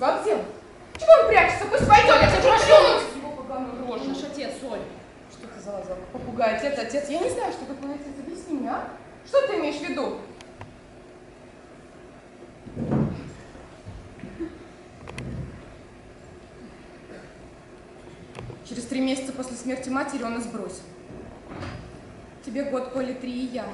как сделать? Чего он прячется? Пусть пойдет, я хочу плюнуть в его поганую рожу. Наш отец, Оль. Что ты залазил? Попугай, отец, отец. Я не знаю, что такое отец. Объясни мне, а? Что ты имеешь в виду? Через три месяца после смерти матери он нас бросил. Тебе год, Коля, три и я.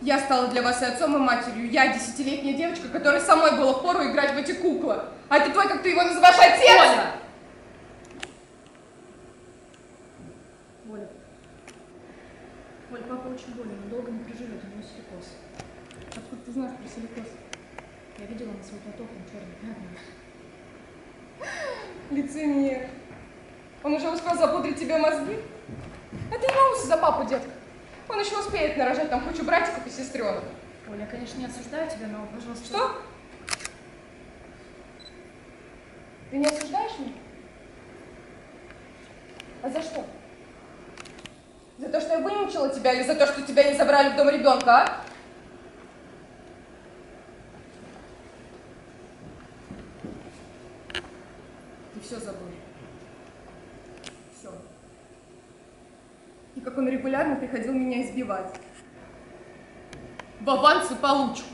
Я стала для вас и отцом, и матерью. Я десятилетняя девочка, которой самой было пору играть в эти куклы. А это твой, как ты его называешь, отец? Оля! Оля. Оль, папа очень болен, он долго не проживет, у него силикоз. Откуда ты знаешь про силикоз? Я видела на свой платок, он черный пятна. Лицемер. Он уже успел запудрить тебе мозги? Это не волнуйся за папу, детка. Он еще успеет нарожать там кучу братиков и сестренок. Оля, я, конечно, не осуждаю тебя, но, пожалуйста... Что? Ты не осуждаешь меня? А за что? За то, что я вымучила тебя или за то, что тебя не забрали в дом ребенка, а? Ты все забыл. Все. И как он регулярно приходил меня избивать. В аванс и получку.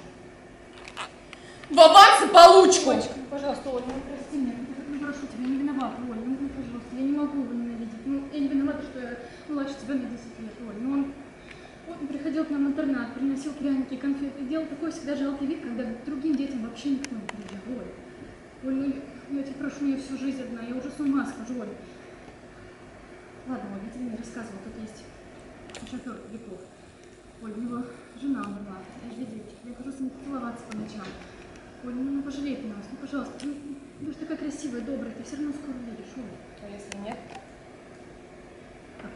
В аванс и получку! Олечка, ну, пожалуйста, Оля, ну прости меня, прошу тебя, не виновата, Оля, ну, ну, пожалуйста, я не могу его ненавидеть. Ну, я не виновата, что я младше тебя на 10 лет, Оля. Ну, он, он приходил к нам в интернат, приносил пряники, конфеты, делал такой всегда жалкий вид, когда другим детям вообще никто не приезжал, Оля. Оля, ну, я тебя прошу, я всю жизнь одна, я уже с ума схожу, Оля. Ладно, Оля, я тебе не рассказывала, тут есть шофер Липов. Оль, у него жена умерла, девочка, я хожу с ним целоваться по ночам. Оль, ну, ну пожалей ты нас, ну пожалуйста, ну, ну, ты же такая красивая, добрая, ты все равно скоро увидишь, Оля. А если нет? Как?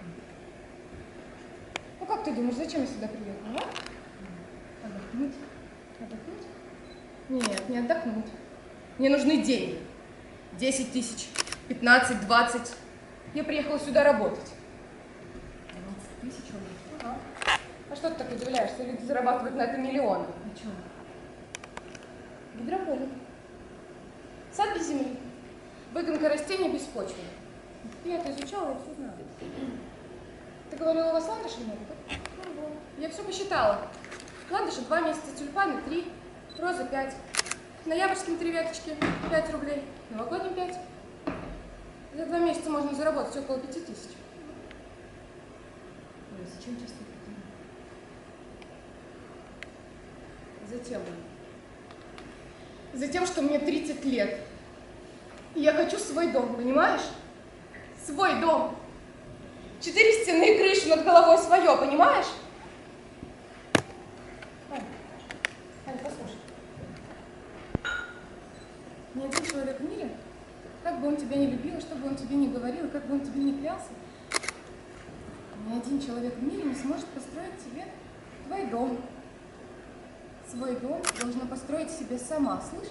Ну как ты думаешь, зачем я сюда приехала, а? Отдохнуть? Отдохнуть? Нет, не отдохнуть. Мне нужны деньги. 10 тысяч, 15, 20. Я приехала сюда работать. 20 тысяч, Оля. Ага. А что ты так удивляешься? Люди зарабатывают на это миллионы. А что? Гидропоник. Сад без земли. Выгонка растений без почвы. Я это изучала, я все знаю. Ты говорила, у вас ландышей много, да? Ну, вот. Я все посчитала. Ландыши два месяца, тюльпаны три, розы пять. Ноябрьским три веточки, пять рублей. Новогодним пять. За два месяца можно заработать около пяти тысяч. Оля, зачем часто это Затем. Затем, что мне 30 лет. И я хочу свой дом, понимаешь? Свой дом. Четыре стены и крышу над головой свое, понимаешь? Ань, Ань, послушай. Ни один человек в мире, как бы он тебя не любил, что бы он тебе не говорил, как бы он тебе не клялся, ни один человек в мире не сможет построить тебе твой дом. Свой дом должна построить себе сама, слышишь?